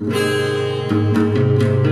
Música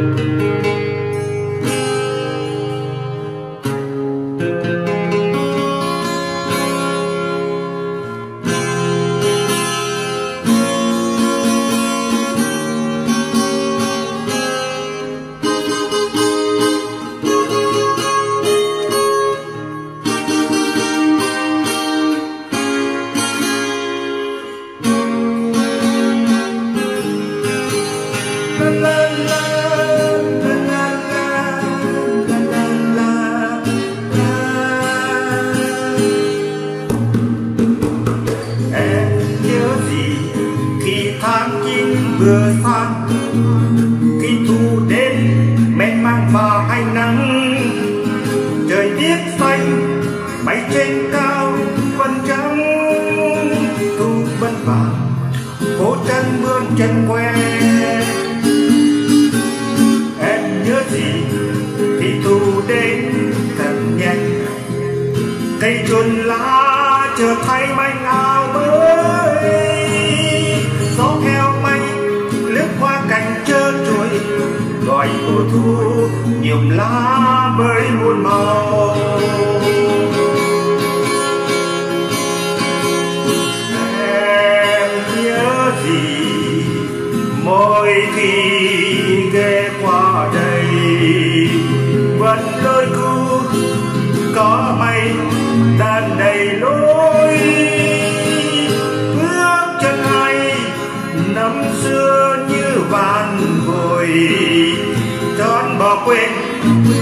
vừa sang khi thu đến men mang và hay nắng trời biết xanh bay trên cao vân trắng thu vân vàng phố chân mương chân quen thay áo mới gió theo mây lướt qua cành trơ trụi gọi mùa thu nhuộm lá mới muôn màu. Em nhớ gì? Mỗi khi ghé qua đây, vẫn lối cũ có mây tan đầy lối Don't bother.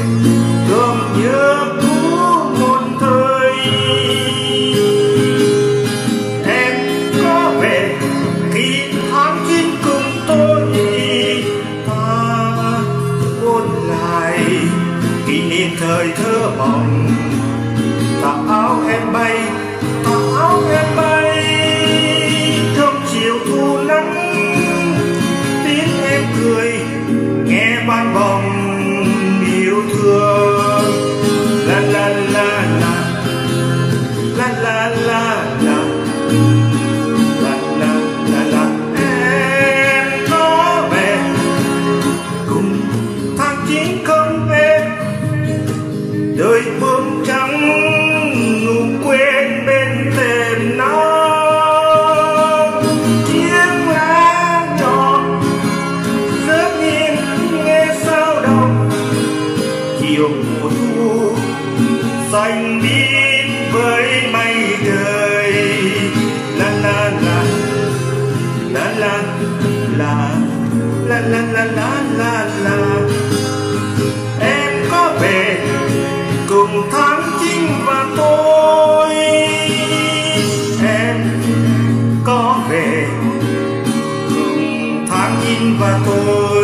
Xanh biếc với mây trời la la la la la la la la la la la la em có về cùng tháng chín và tôi em có về cùng tháng chín và tôi